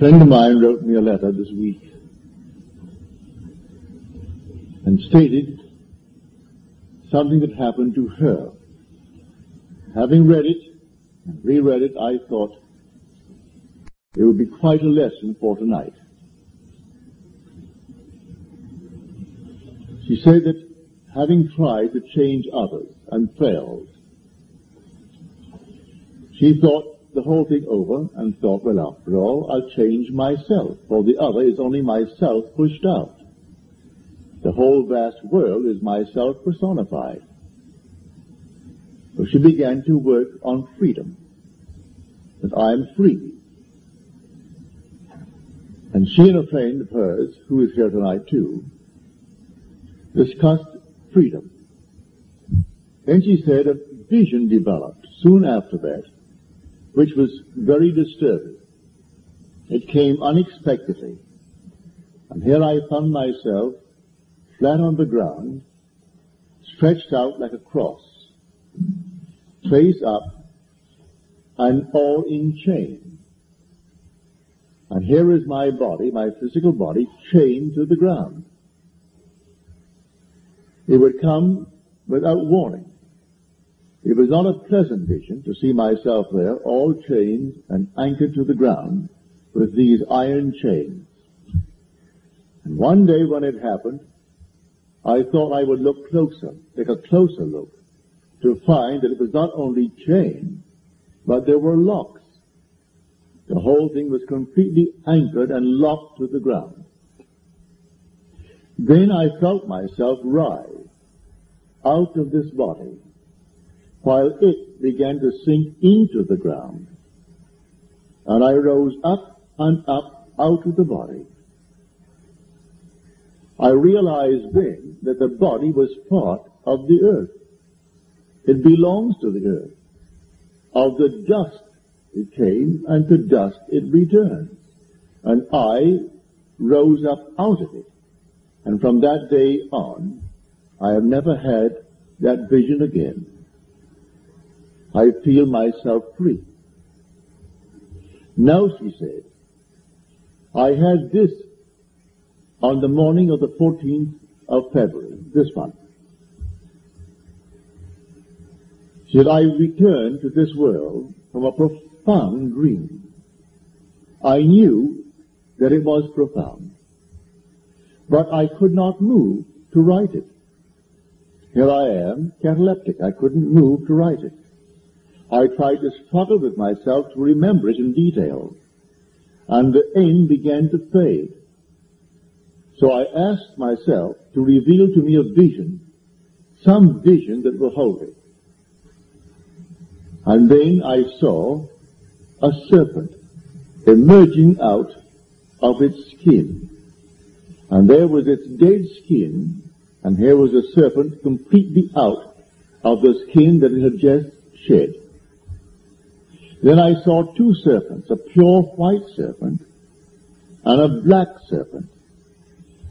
friend of mine wrote me a letter this week and stated something that happened to her. Having read it and reread it, I thought it would be quite a lesson for tonight. She said that having tried to change others and failed, she thought the whole thing over and thought, well, after all, I'll change myself, for the other is only myself pushed out. The whole vast world is myself personified. So she began to work on freedom, that I am free. And she and a friend of hers, who is here tonight too, discussed freedom. Then she said a vision developed soon after that which was very disturbing. It came unexpectedly. And here I found myself flat on the ground, stretched out like a cross, face up, and all in chain. And here is my body, my physical body, chained to the ground. It would come without warning. It was not a pleasant vision to see myself there, all chained and anchored to the ground with these iron chains. And one day when it happened, I thought I would look closer, take a closer look, to find that it was not only chained, but there were locks. The whole thing was completely anchored and locked to the ground. Then I felt myself rise out of this body while it began to sink into the ground. And I rose up and up out of the body. I realized then that the body was part of the earth. It belongs to the earth. Of the dust it came, and to dust it returns. And I rose up out of it. And from that day on, I have never had that vision again. I feel myself free. Now, she said, I had this on the morning of the 14th of February, this month. She said, I returned to this world from a profound dream. I knew that it was profound, but I could not move to write it. Here I am, cataleptic. I couldn't move to write it. I tried to struggle with myself to remember it in detail. And the aim began to fade. So I asked myself to reveal to me a vision, some vision that will hold it. And then I saw a serpent emerging out of its skin. And there was its dead skin, and here was a serpent completely out of the skin that it had just shed. Then I saw two serpents, a pure white serpent and a black serpent.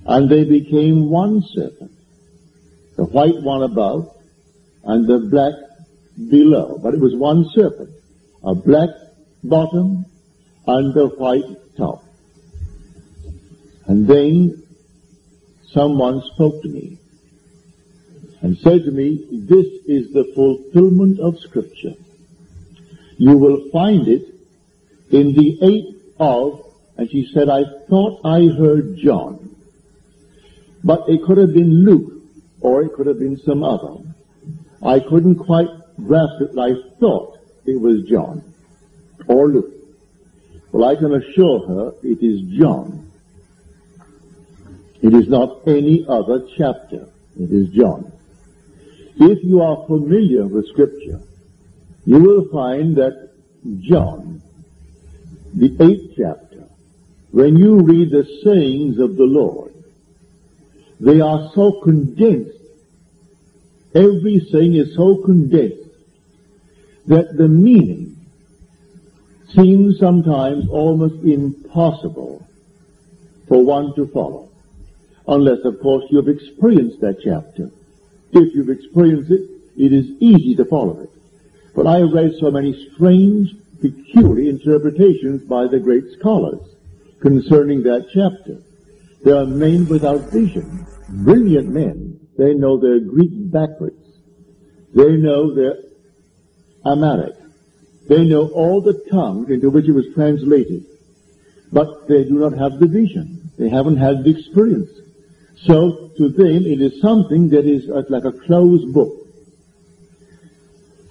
And they became one serpent, the white one above and the black below. But it was one serpent, a black bottom and a white top. And then someone spoke to me and said to me, this is the fulfillment of scripture you will find it in the eighth of, and she said, I thought I heard John. But it could have been Luke, or it could have been some other. I couldn't quite grasp it, I thought it was John, or Luke. Well, I can assure her it is John. It is not any other chapter. It is John. If you are familiar with Scripture, you will find that John, the eighth chapter, when you read the sayings of the Lord, they are so condensed. Every saying is so condensed that the meaning seems sometimes almost impossible for one to follow. Unless, of course, you have experienced that chapter. If you've experienced it, it is easy to follow it. But I have read so many strange, peculiar interpretations by the great scholars. concerning that chapter. There are men without vision, brilliant men. They know their Greek backwards. They know their Aramaic. They know all the tongues into which it was translated. But they do not have the vision. They haven't had the experience. So to them it is something that is like a closed book.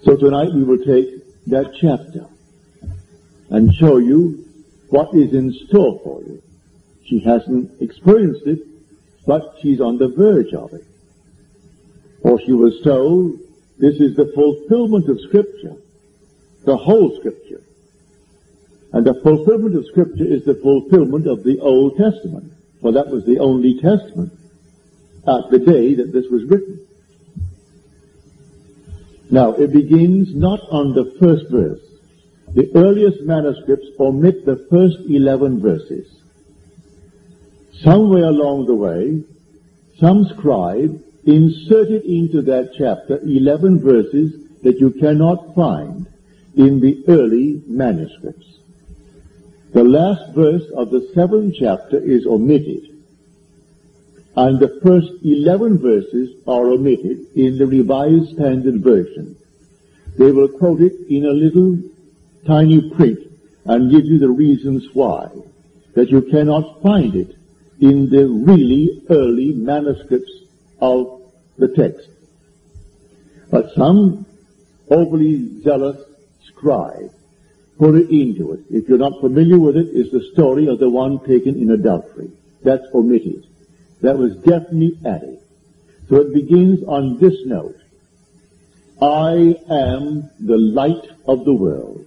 So tonight we will take that chapter and show you what is in store for you. She hasn't experienced it, but she's on the verge of it. For she was told this is the fulfillment of Scripture, the whole Scripture. And the fulfillment of Scripture is the fulfillment of the Old Testament, for that was the only Testament at the day that this was written. Now, it begins not on the first verse. The earliest manuscripts omit the first 11 verses. Somewhere along the way, some scribe inserted into that chapter 11 verses that you cannot find in the early manuscripts. The last verse of the seventh chapter is omitted, and the first 11 verses are omitted in the Revised Standard Version. They will quote it in a little tiny print and give you the reasons why, that you cannot find it in the really early manuscripts of the text. But some overly zealous scribe put it into it. If you're not familiar with it, it's the story of the one taken in adultery. That's omitted. That was definitely added. So it begins on this note. I am the light of the world.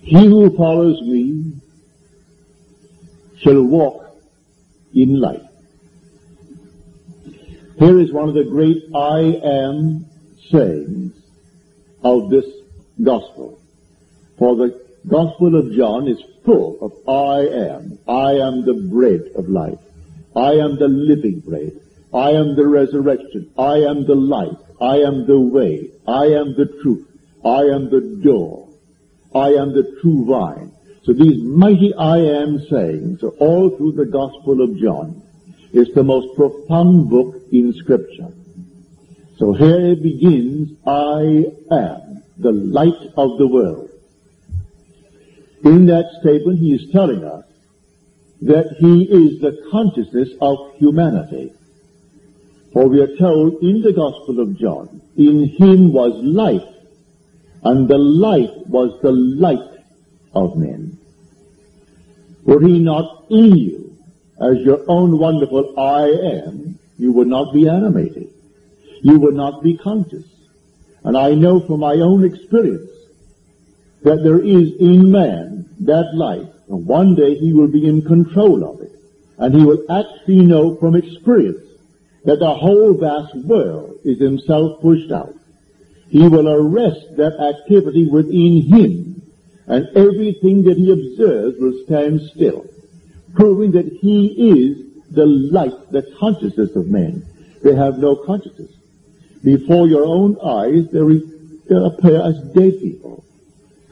He who follows me shall walk in light. Here is one of the great I am sayings of this gospel. For the gospel of John is full of I am. I am the bread of life. I am the living bread. I am the resurrection. I am the life. I am the way. I am the truth. I am the door. I am the true vine. So these mighty I am sayings are all through the Gospel of John. It's the most profound book in Scripture. So here it begins, I am the light of the world. In that statement, he is telling us that he is the consciousness of humanity. For we are told in the Gospel of John, in him was life, and the life was the light of men. Were he not in you as your own wonderful I am, you would not be animated. You would not be conscious. And I know from my own experience that there is in man that life, and one day he will be in control of it. And he will actually know from experience that the whole vast world is himself pushed out. He will arrest that activity within him, and everything that he observes will stand still, proving that he is the light, the consciousness of men. They have no consciousness. Before your own eyes, they, appear as dead people,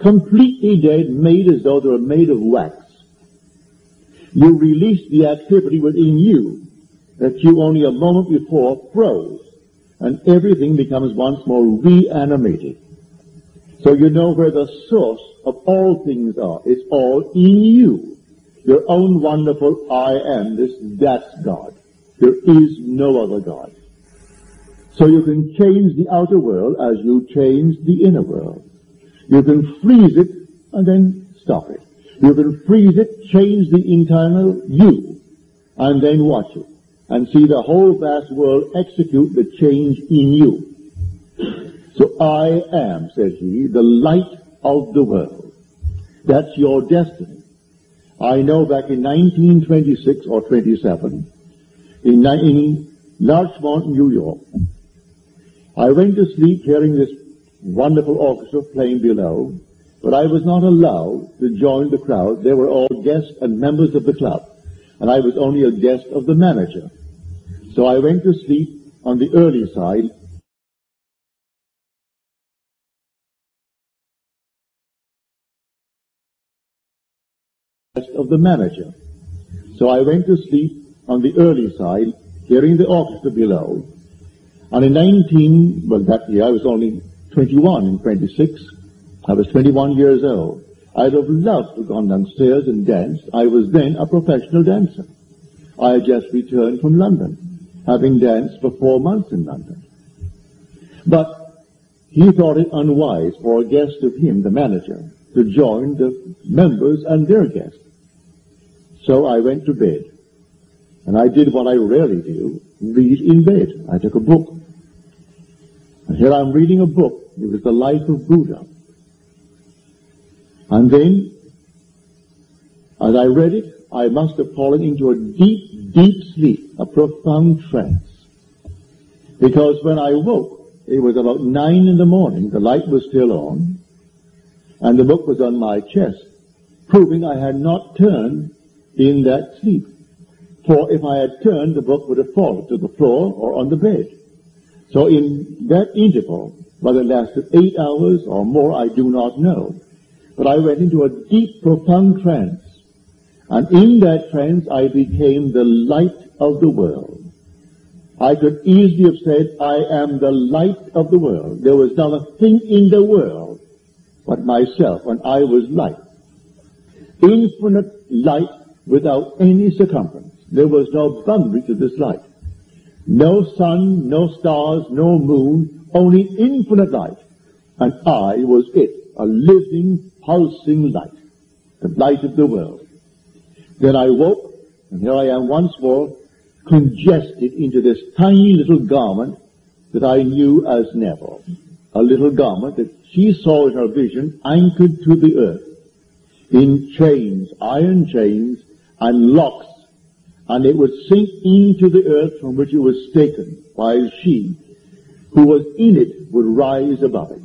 completely dead, made as though they were made of wax. You release the activity within you that you only a moment before froze and everything becomes once more reanimated. So you know where the source of all things are. It's all in you. Your own wonderful I am. This, that's God. There is no other God. So you can change the outer world as you change the inner world. You can freeze it and then stop it. You can freeze it, change the internal you, and then watch it and see the whole vast world execute the change in you. So I am, says he, the light of the world. That's your destiny. I know back in 1926 or 27, in, in Larchmont, New York, I went to sleep hearing this wonderful orchestra playing below, but I was not allowed to join the crowd. They were all guests and members of the club, and I was only a guest of the manager. So I went to sleep on the early side of the manager. So I went to sleep on the early side, hearing the orchestra below. And in 19, well, that year I was only 21 and 26. I was 21 years old. I'd have loved to have gone downstairs and danced. I was then a professional dancer. I had just returned from London, having danced for four months in London. But he thought it unwise for a guest of him, the manager, to join the members and their guests. So I went to bed. And I did what I rarely do, read in bed. I took a book. And here I'm reading a book. It was the life of Buddha. And then, as I read it, I must have fallen into a deep, deep sleep, a profound trance. Because when I woke, it was about nine in the morning, the light was still on, and the book was on my chest, proving I had not turned in that sleep. For if I had turned, the book would have fallen to the floor or on the bed. So in that interval, whether it lasted eight hours or more, I do not know. But I went into a deep, profound trance. And in that trance, I became the light of the world. I could easily have said, I am the light of the world. There was not a thing in the world but myself, and I was light. Infinite light without any circumference. There was no boundary to this light. No sun, no stars, no moon, only infinite light. And I was it, a living, pulsing light, the light of the world. Then I woke, and here I am once more, congested into this tiny little garment that I knew as Neville. A little garment that she saw in her vision anchored to the earth in chains, iron chains, and locks, and it would sink into the earth from which it was taken, while she, who was in it, would rise above it.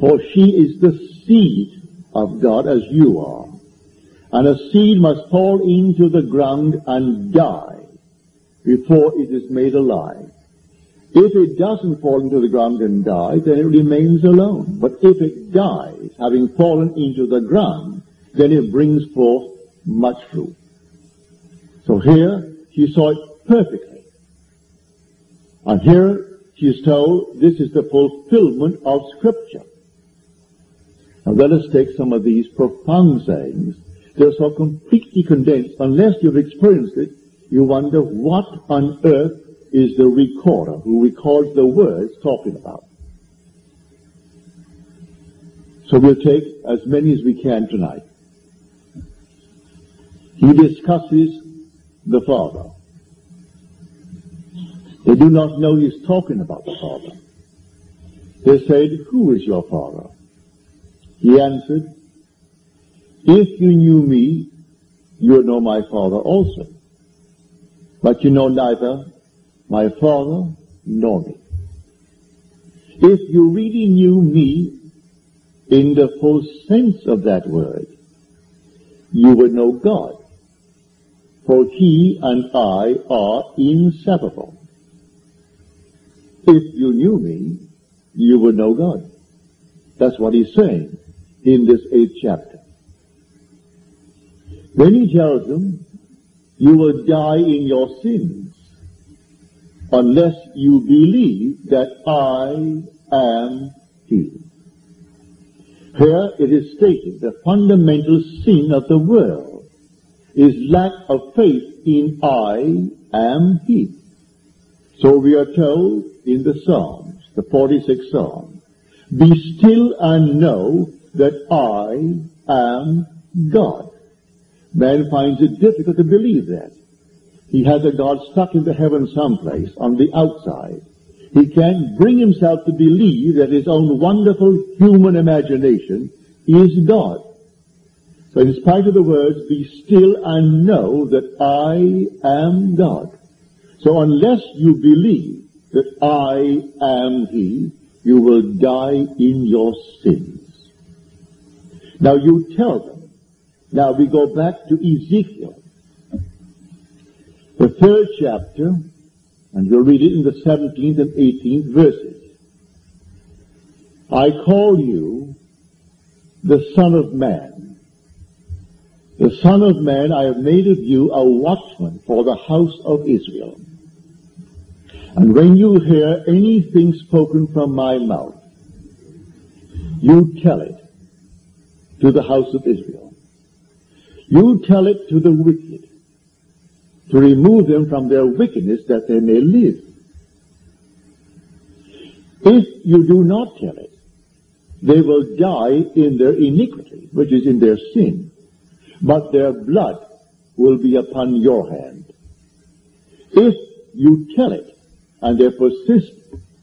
For she is the seed of God as you are. And a seed must fall into the ground and die before it is made alive. If it doesn't fall into the ground and die, then it remains alone. But if it dies, having fallen into the ground, then it brings forth much fruit. So here, she saw it perfectly. And here, she is told this is the fulfillment of Scripture. Now let us take some of these profound sayings. They're so completely condensed. Unless you've experienced it, you wonder what on earth is the recorder who records the words talking about. So we'll take as many as we can tonight. He discusses the Father. They do not know he's talking about the Father. They said, Who is your Father? He answered, If you knew me, you would know my Father also. But you know neither my Father nor me. If you really knew me in the full sense of that word, you would know God for he and I are inseparable. If you knew me, you would know God. That's what he's saying in this eighth chapter. Then he tells them, you will die in your sins unless you believe that I am he. Here it is stated the fundamental sin of the world is lack of faith in I am He. So we are told in the Psalms, the 46th Psalm, be still and know that I am God. Man finds it difficult to believe that. He has a God stuck in the heavens someplace on the outside. He can't bring himself to believe that his own wonderful human imagination is God. So in spite of the words, be still and know that I am God. So unless you believe that I am He, you will die in your sins. Now you tell them. Now we go back to Ezekiel. The third chapter, and we'll read it in the 17th and 18th verses. I call you the Son of Man The Son of Man, I have made of you a watchman for the house of Israel. And when you hear anything spoken from my mouth, you tell it to the house of Israel. You tell it to the wicked to remove them from their wickedness that they may live. If you do not tell it, they will die in their iniquity, which is in their sin, but their blood will be upon your hand. If you tell it, and they persist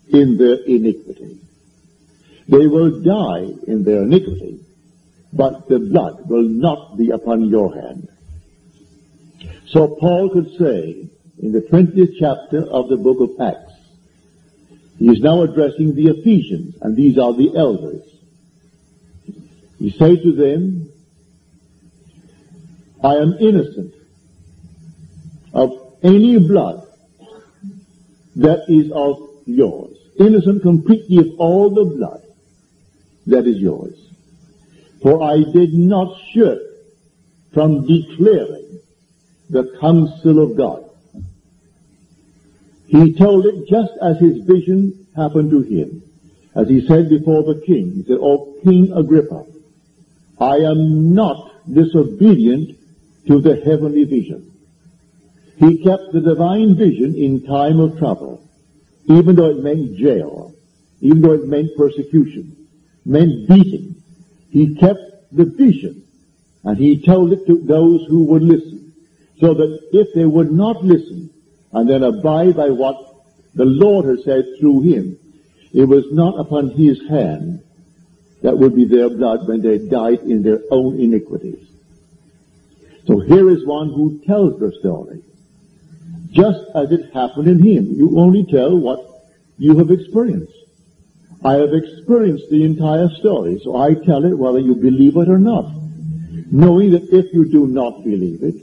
in their iniquity, they will die in their iniquity, but the blood will not be upon your hand. So Paul could say in the 20th chapter of the book of Acts, he is now addressing the Ephesians, and these are the elders. He say to them, I am innocent of any blood that is of yours. Innocent completely of all the blood that is yours. For I did not shirk from declaring the counsel of God. He told it just as his vision happened to him. As he said before the king, he said, O King Agrippa, I am not disobedient to the heavenly vision. He kept the divine vision in time of trouble, even though it meant jail, even though it meant persecution, meant beating. He kept the vision, and he told it to those who would listen, so that if they would not listen and then abide by what the Lord has said through him, it was not upon his hand that would be their blood when they died in their own iniquities. So here is one who tells the story, just as it happened in him. You only tell what you have experienced. I have experienced the entire story, so I tell it whether you believe it or not. Knowing that if you do not believe it,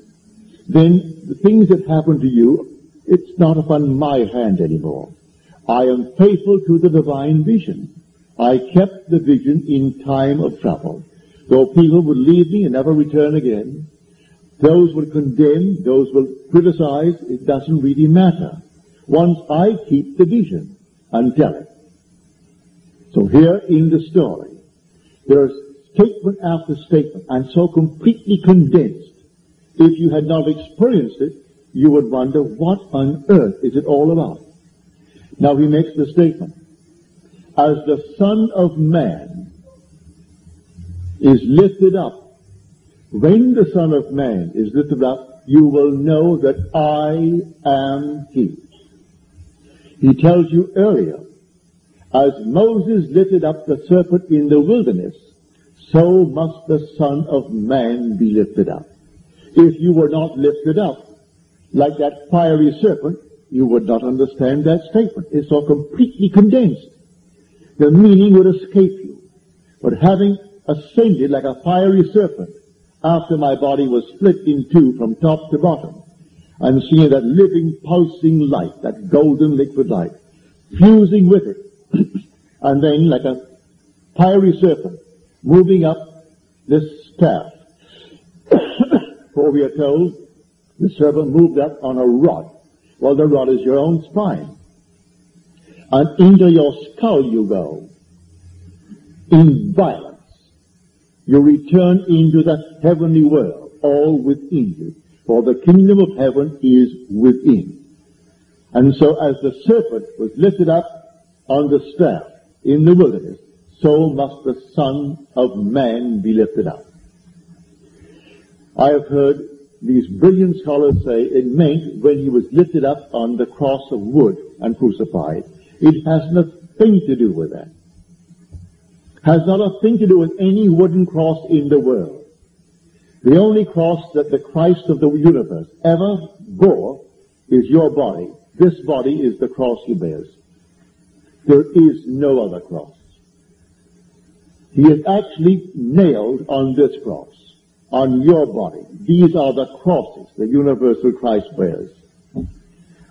then the things that happen to you, it's not upon my hand anymore. I am faithful to the divine vision. I kept the vision in time of trouble. Though people would leave me and never return again, those will condemn, those will criticize, it doesn't really matter. Once I keep the vision and tell it. So here in the story, there's statement after statement, and so completely condensed. If you had not experienced it, you would wonder, what on earth is it all about? Now he makes the statement, as the Son of Man is lifted up, when the Son of Man is lifted up, you will know that I am He. He tells you earlier, as Moses lifted up the serpent in the wilderness, so must the Son of Man be lifted up. If you were not lifted up like that fiery serpent, you would not understand that statement. It's so completely condensed. The meaning would escape you. But having ascended like a fiery serpent after my body was split in two from top to bottom, and seeing that living, pulsing light, that golden liquid light, fusing with it, and then like a fiery serpent moving up this staff. For we are told the serpent moved up on a rod. Well, the rod is your own spine. And into your skull you go. In violence. You return into the heavenly world, all within you. For the kingdom of heaven is within. And so as the serpent was lifted up on the staff, in the wilderness, so must the Son of Man be lifted up. I have heard these brilliant scholars say it meant when he was lifted up on the cross of wood and crucified. It has nothing to do with that. Has not a thing to do with any wooden cross in the world. The only cross that the Christ of the universe ever bore is your body. This body is the cross he bears. There is no other cross. He is actually nailed on this cross, on your body. These are the crosses the universal Christ bears.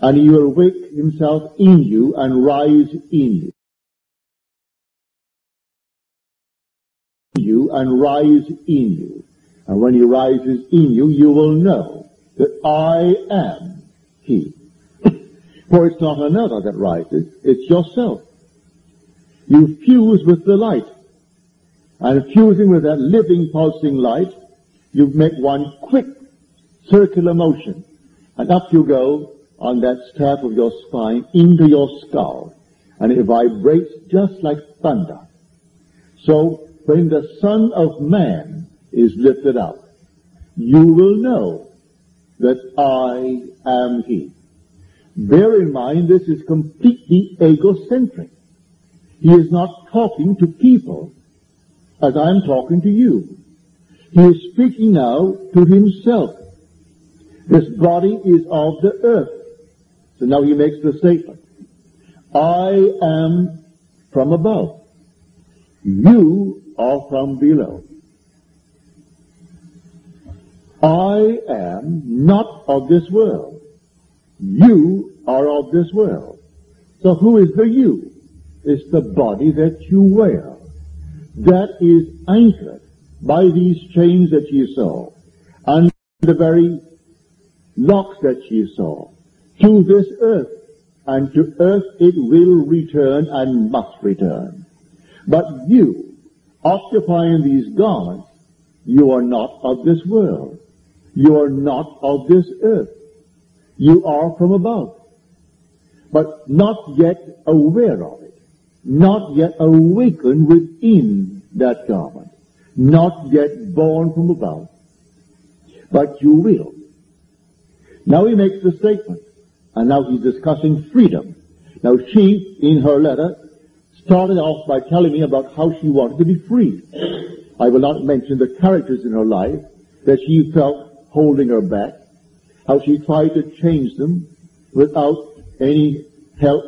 And he will wake himself in you and rise in you. You and rise in you. And when he rises in you, you will know that I am he. For it's not another that rises, it's yourself. You fuse with the light. And fusing with that living, pulsing light, you make one quick circular motion. And up you go on that staff of your spine into your skull. And it vibrates just like thunder. So when the Son of Man is lifted up, you will know that I am He. Bear in mind this is completely egocentric. He is not talking to people as I am talking to you. He is speaking now to himself. This body is of the earth. So now he makes the statement. I am from above. You are from below. I am not of this world. You are of this world. So who is the you? It's the body that you wear. That is anchored by these chains that you saw and the very locks that you saw to this earth. And to earth it will return and must return. But you, occupying these garments, you are not of this world. You are not of this earth. You are from above. But not yet aware of it. Not yet awakened within that garment. Not yet born from above. But you will. Now he makes the statement. And now he's discussing freedom. Now she, in her letter, started off by telling me about how she wanted to be free. I will not mention the characters in her life that she felt holding her back, how she tried to change them without any help.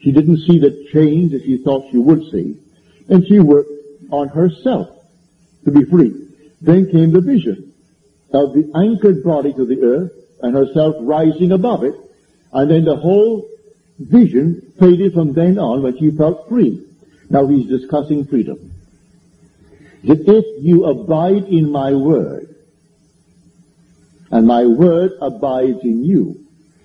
She didn't see the change that she thought she would see, and she worked on herself to be free. Then came the vision of the anchored body to the earth and herself rising above it and then the whole vision faded from then on when she felt free. Now he's discussing freedom. That if you abide in my word, and my word abides in you,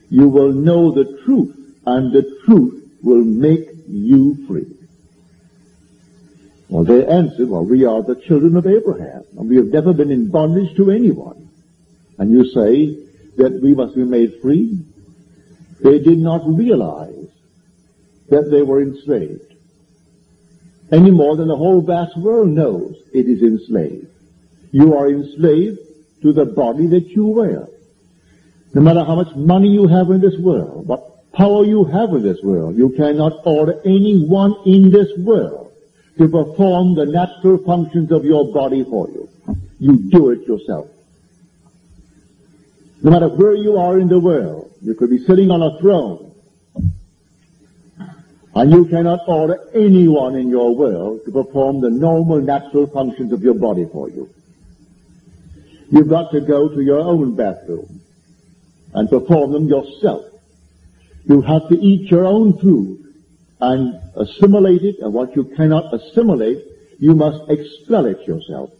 you will know the truth, and the truth will make you free. Well, they answered, well, we are the children of Abraham, and we have never been in bondage to anyone. And you say that we must be made free? They did not realize that they were enslaved. Any more than the whole vast world knows it is enslaved. You are enslaved to the body that you wear. No matter how much money you have in this world, what power you have in this world, you cannot order anyone in this world to perform the natural functions of your body for you. You do it yourself. No matter where you are in the world, you could be sitting on a throne, and you cannot order anyone in your world to perform the normal natural functions of your body for you. You've got to go to your own bathroom and perform them yourself. You have to eat your own food and assimilate it, and what you cannot assimilate, you must expel it yourself.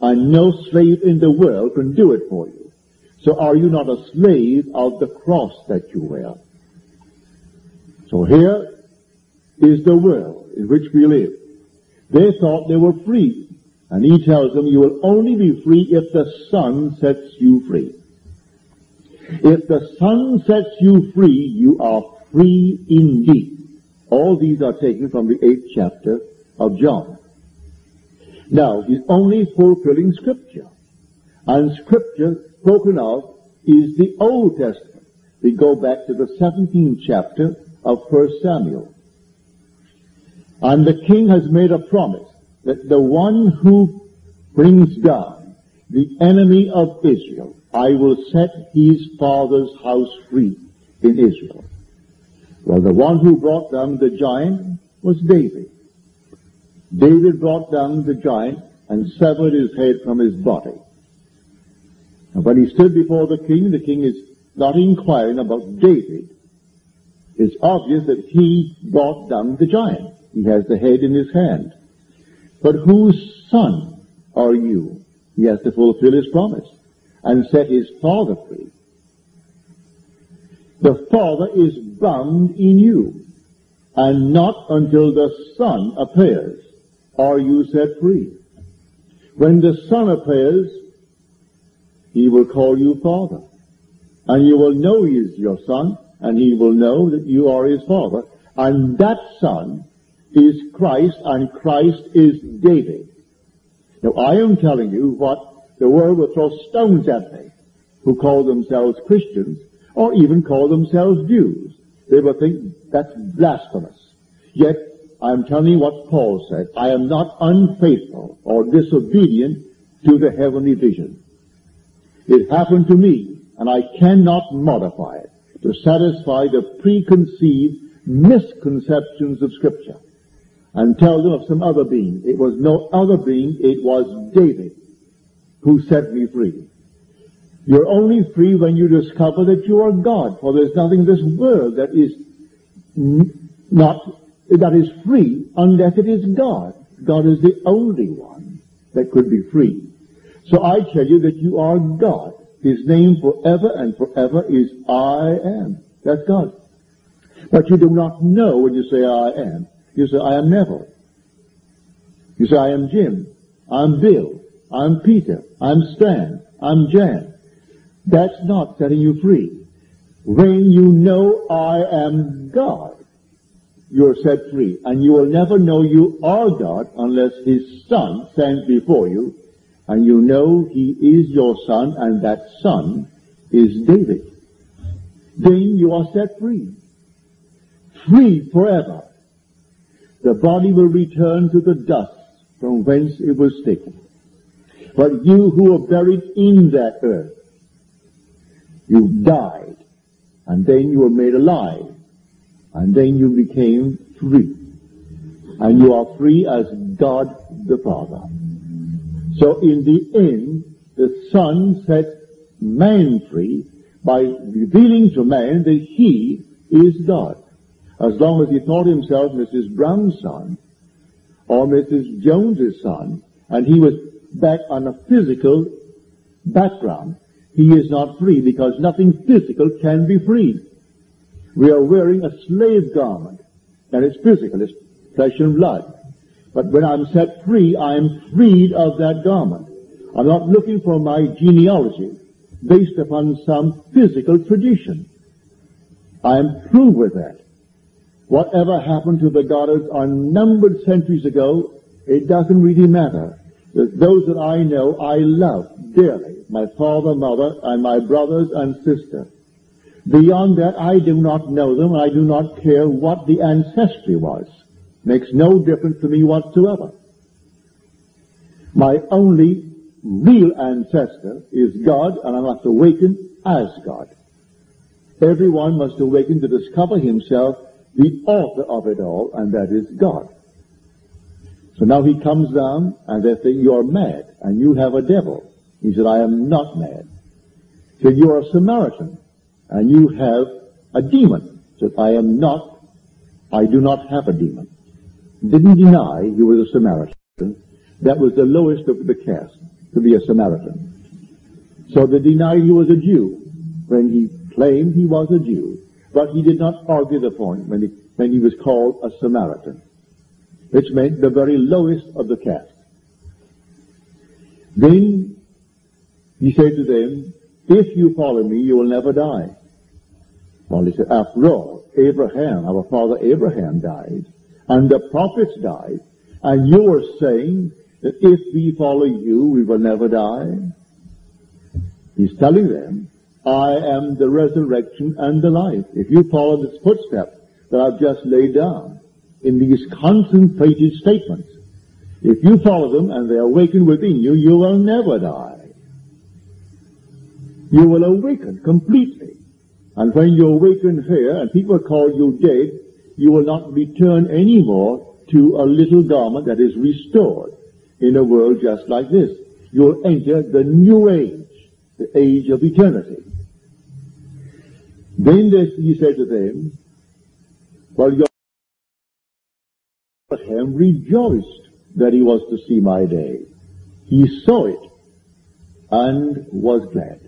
And no slave in the world can do it for you. So are you not a slave of the cross that you wear? So here is the world in which we live. They thought they were free. And he tells them you will only be free if the Son sets you free. If the Son sets you free, you are free indeed. All these are taken from the eighth chapter of John. Now, he's only fulfilling Scripture. And Scripture spoken of is the Old Testament. We go back to the 17th chapter of 1 Samuel. And the king has made a promise that the one who brings down the enemy of Israel, I will set his father's house free in Israel. Well, the one who brought down the giant was David. David brought down the giant and severed his head from his body. And when he stood before the king, the king is not inquiring about David. It's obvious that he brought down the giant. He has the head in his hand. But whose son are you? He has to fulfill his promise and set his Father free. The Father is bound in you, and not until the Son appears are you set free. When the Son appears, he will call you Father, and you will know he is your Son, and he will know that you are his Father, and that Son is Christ, and Christ is David. Now, I am telling you what the world will throw stones at me, who call themselves Christians, or even call themselves Jews. They will think that's blasphemous. Yet, I'm telling you what Paul said. I am not unfaithful or disobedient to the heavenly vision. It happened to me, and I cannot modify it to satisfy the preconceived misconceptions of Scripture and tell them of some other being. It was no other being, it was David who set me free. You're only free when you discover that you are God, for there's nothing in this world that is not, that is free unless it is God. God is the only one that could be free. So I tell you that you are God. His name forever and forever is I am. That's God. But you do not know when you say I am. You say, I am Neville. You say, I am Jim. I'm Bill. I'm Peter. I'm Stan. I'm Jan. That's not setting you free. When you know I am God, you're set free. And you will never know you are God unless His Son stands before you and you know He is your Son and that Son is David. Then you are set free. Free forever. The body will return to the dust from whence it was taken. But you who are buried in that earth, you died, and then you were made alive, and then you became free. And you are free as God the Father. So in the end, the Son set man free by revealing to man that he is God. As long as he thought himself Mrs. Brown's son or Mrs. Jones's son, and he was back on a physical background, he is not free because nothing physical can be freed. We are wearing a slave garment, and it's physical, it's flesh and blood. But when I'm set free, I'm freed of that garment. I'm not looking for my genealogy based upon some physical tradition. I'm through with that. Whatever happened to the Goddards unnumbered centuries ago, it doesn't really matter. Those that I know, I love dearly. My father, mother, and my brothers and sister. Beyond that, I do not know them. I do not care what the ancestry was. Makes no difference to me whatsoever. My only real ancestor is God, and I must awaken as God. Everyone must awaken to discover himself the author of it all, and that is God. So now he comes down, and they say, you're mad, and you have a devil. He said, I am not mad. He said, you're a Samaritan, and you have a demon. He said, I am not, I do not have a demon. Didn't deny he was a Samaritan. That was the lowest of the caste, to be a Samaritan. So they denied he was a Jew when he claimed he was a Jew. But he did not argue the point when he, when he was called a Samaritan, which meant the very lowest of the caste. Then he said to them, if you follow me, you will never die. Well, he said, after all, Abraham, our father Abraham died, and the prophets died, and you are saying that if we follow you, we will never die? He's telling them, I am the resurrection and the life. If you follow this footstep that I've just laid down in these concentrated statements, if you follow them and they awaken within you, you will never die. You will awaken completely. And when you awaken here and people call you dead, you will not return anymore to a little garment that is restored in a world just like this. You'll enter the new age, the age of eternity. Then this, he said to them, Well, your Abraham rejoiced that he was to see my day. He saw it, and was glad.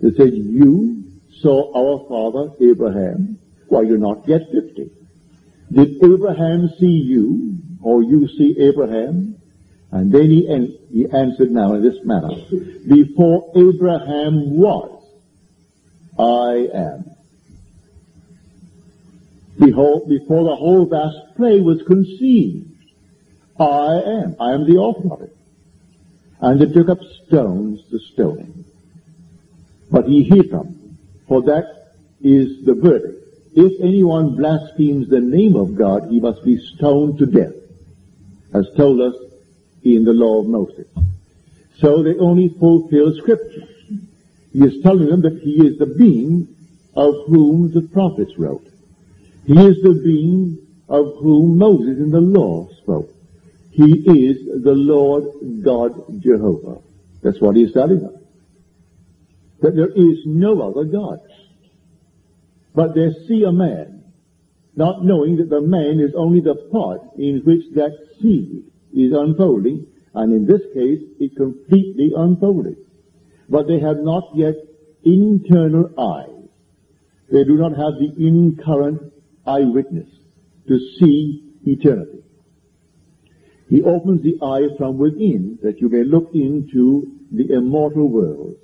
They said, You saw our father Abraham while you're not yet fifty. Did Abraham see you, or you see Abraham? And then he, he answered now in this manner, Before Abraham was, I am. Behold, before the whole vast play was conceived, I am. I am the author of it. And they took up stones to stone him. But he hid them, for that is the verdict. If anyone blasphemes the name of God, he must be stoned to death, as told us in the law of Moses. So they only fulfill Scripture. He is telling them that he is the being of whom the prophets wrote. He is the being of whom Moses in the law spoke. He is the Lord God Jehovah. That's what he is telling them. That there is no other God. But they see a man, not knowing that the man is only the part in which that seed is unfolding, and in this case, it completely unfolded. But they have not yet internal eyes. They do not have the incurrent eyewitness to see eternity. He opens the eye from within that you may look into the immortal world,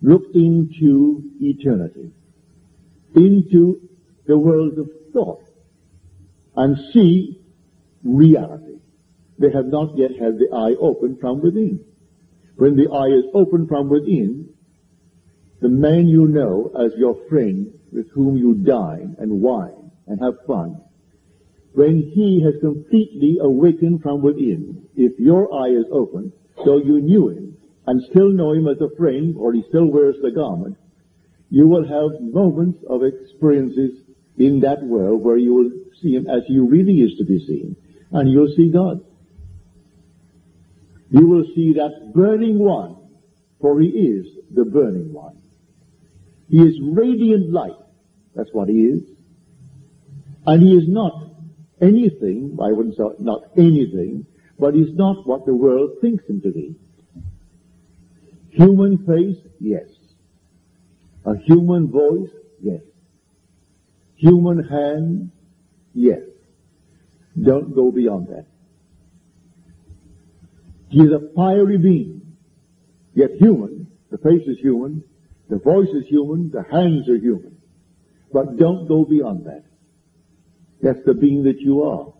look into eternity, into the world of thought, and see reality. They have not yet had the eye open from within. When the eye is open from within, the man you know as your friend with whom you dine and wine and have fun, when he has completely awakened from within, if your eye is open, so you knew him, and still know him as a friend, or he still wears the garment, you will have moments of experiences in that world where you will see him as he really is to be seen, and you'll see God. You will see that burning one, for he is the burning one. He is radiant light. That's what he is. And he is not anything, I wouldn't say not anything, but he's not what the world thinks him to be. Human face, yes. A human voice, yes. Human hand, yes. Don't go beyond that. He is a fiery being, yet human. The face is human, the voice is human, the hands are human. But don't go beyond that. That's the being that you are.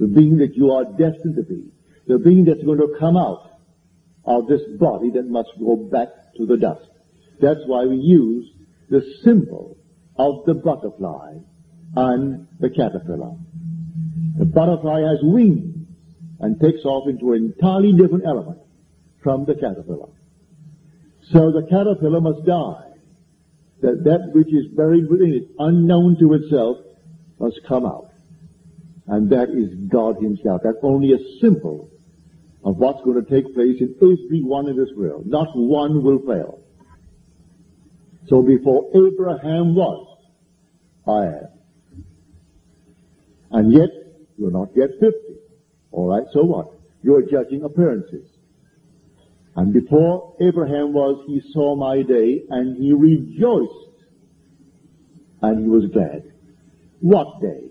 The being that you are destined to be. The being that's going to come out of this body that must go back to the dust. That's why we use the symbol of the butterfly and the caterpillar. The butterfly has wings and takes off into an entirely different element from the caterpillar. So the caterpillar must die. That that which is buried within it, unknown to itself, must come out. And that is God himself. That's only a symbol of what's going to take place in every one in this world. Not one will fail. So before Abraham was, I am. And yet, you're not yet 50. All right, so what? You're judging appearances. And before Abraham was, he saw my day, and he rejoiced, and he was glad. What day?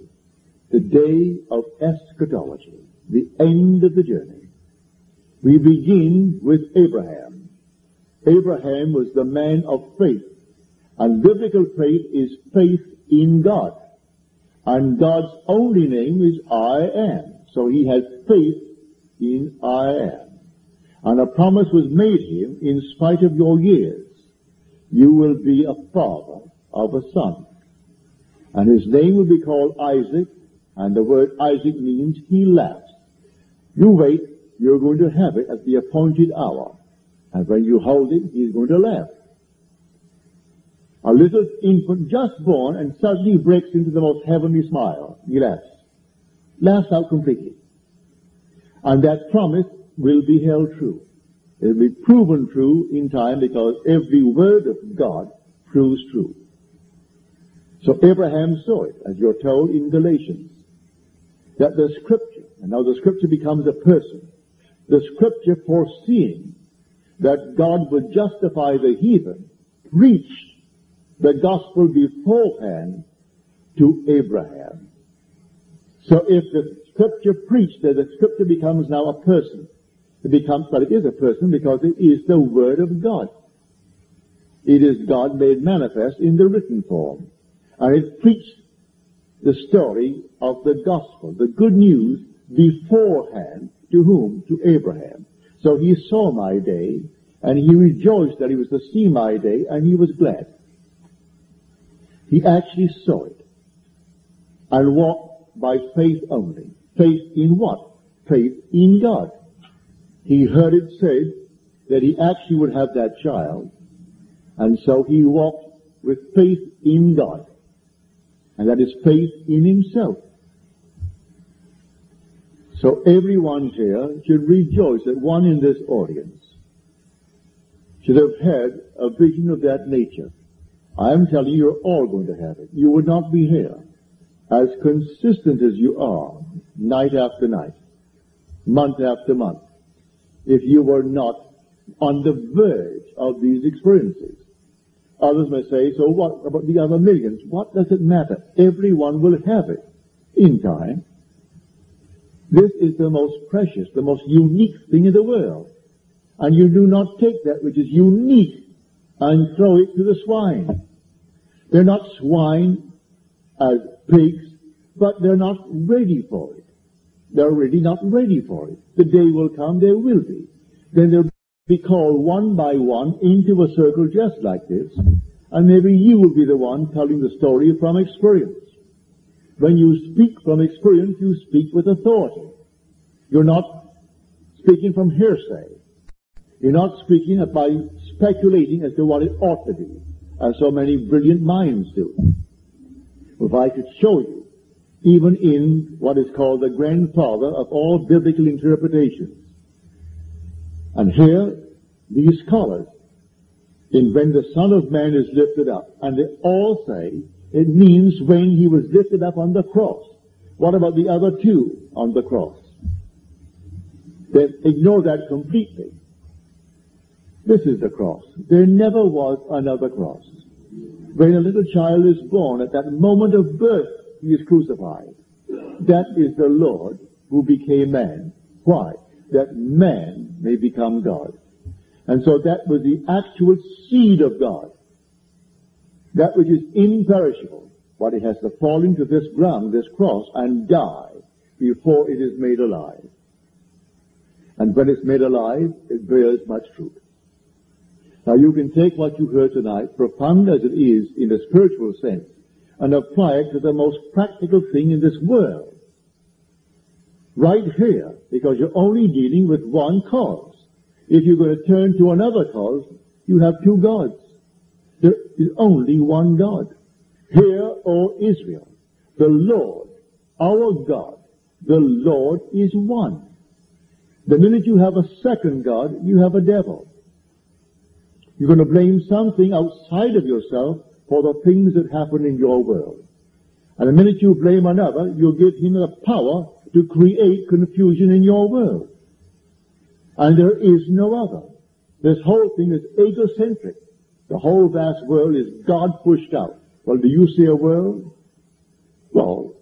The day of eschatology, the end of the journey. We begin with Abraham. Abraham was the man of faith, and biblical faith is faith in God. And God's only name is I am. So he has faith in I am. And a promise was made him, in spite of your years, you will be a father of a son. And his name will be called Isaac, and the word Isaac means he laughs. You wait, you're going to have it at the appointed hour. And when you hold it, he's going to laugh. A little infant just born and suddenly breaks into the most heavenly smile. He laughs laughs out completely. And that promise will be held true. It will be proven true in time because every word of God proves true. So Abraham saw it, as you're told in Galatians, that the scripture, and now the scripture becomes a person, the scripture foreseeing that God would justify the heathen, preached the gospel beforehand to Abraham. So if the scripture preached that the scripture becomes now a person, it becomes, but it is a person because it is the word of God. It is God made manifest in the written form. And it preached the story of the gospel, the good news beforehand to whom? To Abraham. So he saw my day, and he rejoiced that he was to see my day, and he was glad. He actually saw it and walked by faith only. Faith in what? Faith in God. He heard it said that he actually would have that child, and so he walked with faith in God. And that is faith in himself. So everyone here should rejoice that one in this audience should have had a vision of that nature. I am telling you, you're all going to have it. You would not be here as consistent as you are night after night, month after month, if you were not on the verge of these experiences. Others may say, so what about the other millions? What does it matter? Everyone will have it in time. This is the most precious, the most unique thing in the world. And you do not take that which is unique and throw it to the swine. They're not swine as pigs, but they're not ready for it. They're really not ready for it. The day will come, they will be. Then they'll be called one by one into a circle just like this, and maybe you will be the one telling the story from experience. When you speak from experience, you speak with authority. You're not speaking from hearsay. You're not speaking by speculating as to what it ought to be, as so many brilliant minds do. If I could show you, even in what is called the grandfather of all biblical interpretations, and here, these scholars, in when the Son of Man is lifted up, and they all say it means when he was lifted up on the cross. What about the other two on the cross? They ignore that completely. This is the cross. There never was another cross. When a little child is born, at that moment of birth, he is crucified. That is the Lord who became man. Why? That man may become God. And so that was the actual seed of God. That which is imperishable. But it has to fall into this ground, this cross, and die before it is made alive. And when it's made alive, it bears much fruit. Now you can take what you heard tonight, profound as it is in the spiritual sense, and apply it to the most practical thing in this world. Right here, because you're only dealing with one cause. If you're going to turn to another cause, you have two gods. There is only one God. Hear, O Israel, the Lord, our God, the Lord is one. The minute you have a second God, you have a devil. You're going to blame something outside of yourself for the things that happen in your world. And the minute you blame another, you give him the power to create confusion in your world. And there is no other. This whole thing is egocentric. The whole vast world is God pushed out. Well, do you see a world? Well,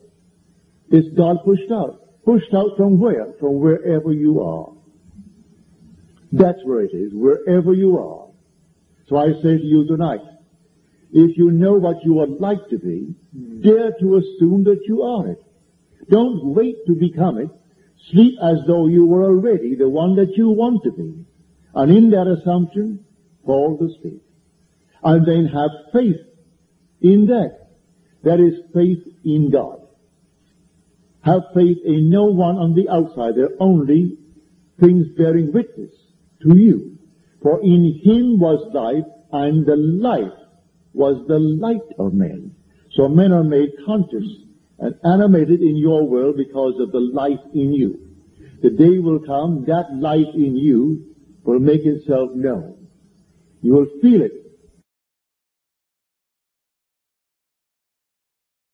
it's God pushed out. Pushed out from where? From wherever you are. That's where it is, wherever you are. So I say to you tonight, if you know what you would like to be, hmm. dare to assume that you are it. Don't wait to become it. Sleep as though you were already the one that you want to be. And in that assumption, fall to sleep. And then have faith in that. That is faith in God. Have faith in no one on the outside. They're only things bearing witness to you. For in him was life, and the life was the light of men. So men are made conscious and animated in your world because of the life in you. The day will come, that life in you will make itself known. You will feel it.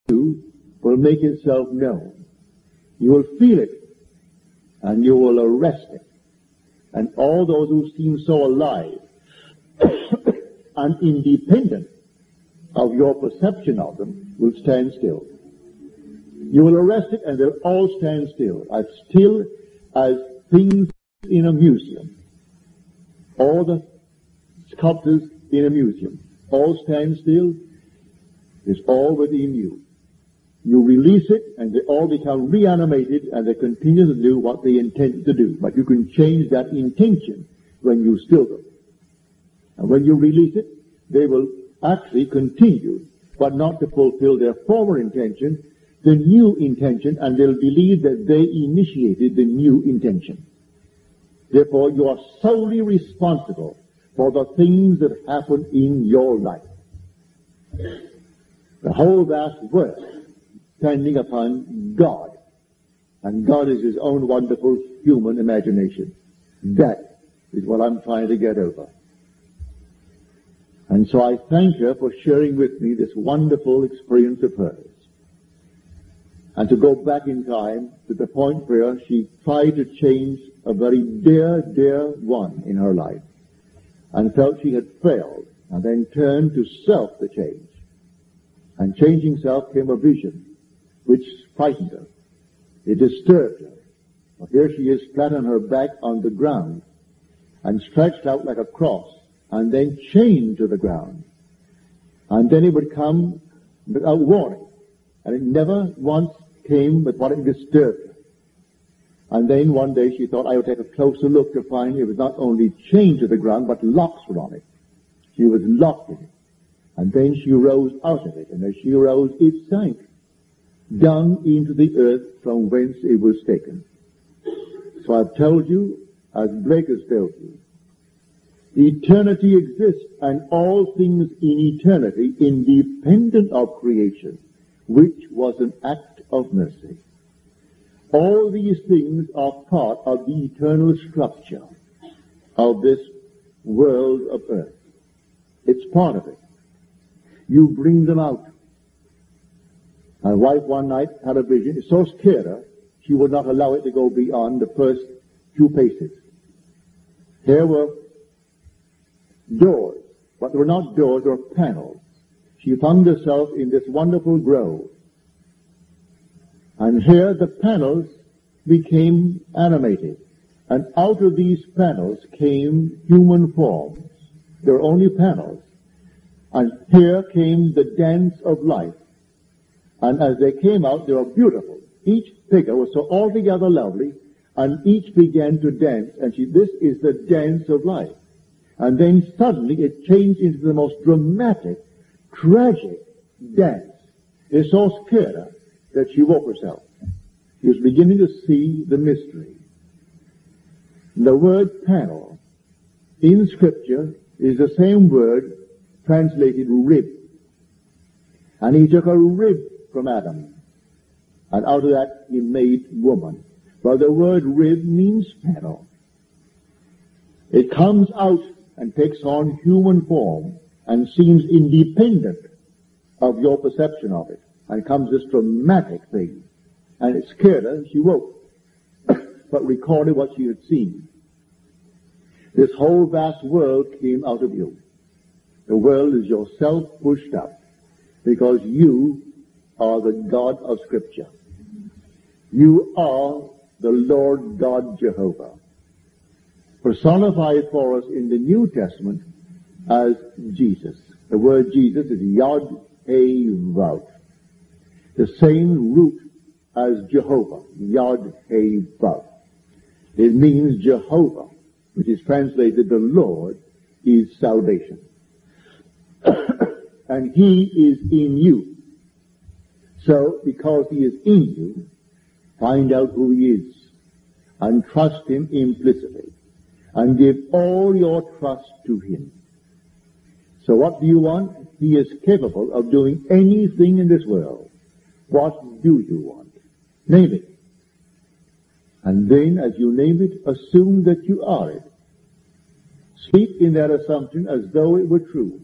You will make itself known. You will feel it and you will arrest it. And all those who seem so alive and independent of your perception of them will stand still. You will arrest it and they'll all stand still, as still as things in a museum. All the sculptures in a museum all stand still. It's all within you. You release it and they all become reanimated and they continue to do what they intended to do. But you can change that intention when you still them. And when you release it, they will actually continue, but not to fulfill their former intention, the new intention, and they'll believe that they initiated the new intention. Therefore, you are solely responsible for the things that happen in your life. The whole vast world standing upon God. And God is his own wonderful human imagination. That is what I'm trying to get over. And so I thank her for sharing with me this wonderful experience of hers. And to go back in time to the point where she tried to change a very dear, dear one in her life and felt she had failed and then turned to self to change. And changing self came a vision which frightened her. It disturbed her. But here she is flat on her back on the ground and stretched out like a cross and then chained to the ground. And then it would come without warning. And it never once came but what it disturbed her. And then one day she thought I would take a closer look to find it was not only chained to the ground, but locks were on it. She was locked in it. And then she rose out of it, and as she rose, it sank down into the earth from whence it was taken. So I've told you, as Blake has told you, eternity exists and all things in eternity independent of creation, which was an act of mercy. All these things are part of the eternal structure of this world of earth. It's part of it. You bring them out. My wife one night had a vision. So scared her, she would not allow it to go beyond the first few paces. Here were doors, but they were not doors, they were panels. She found herself in this wonderful grove. And here the panels became animated. And out of these panels came human forms. They were only panels. And here came the dance of life. And as they came out, they were beautiful. Each figure was so altogether lovely, and each began to dance. And she, this is the dance of life. And then suddenly it changed into the most dramatic, tragic dance. It so scared that she woke herself. She was beginning to see the mystery. The word panel in scripture is the same word translated rib. And he took a rib from Adam. And out of that he made woman. But the word rib means panel. It comes out and takes on human form and seems independent of your perception of it. And comes this dramatic thing. And it scared her and she woke. but recorded what she had seen. This whole vast world came out of you. The world is yourself pushed up because you are the God of Scripture. You are the Lord God Jehovah, personified for us in the New Testament as Jesus. The word Jesus is Yod He Vav, the same root as Jehovah, Yod He Vav. It means Jehovah, which is translated the Lord, is salvation. and He is in you. So, because he is in you, find out who he is and trust him implicitly and give all your trust to him. So what do you want? He is capable of doing anything in this world. What do you want? Name it. And then, as you name it, assume that you are it. Sleep in that assumption as though it were true.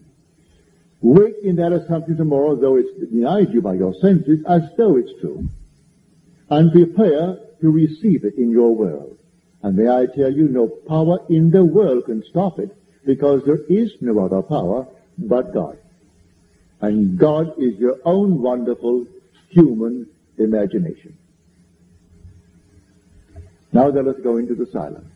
Wake in that assumption tomorrow, though it's denied you by your senses, as though it's true. And prepare to receive it in your world. And may I tell you, no power in the world can stop it because there is no other power but God. And God is your own wonderful human imagination. Now then, let's go into the silence.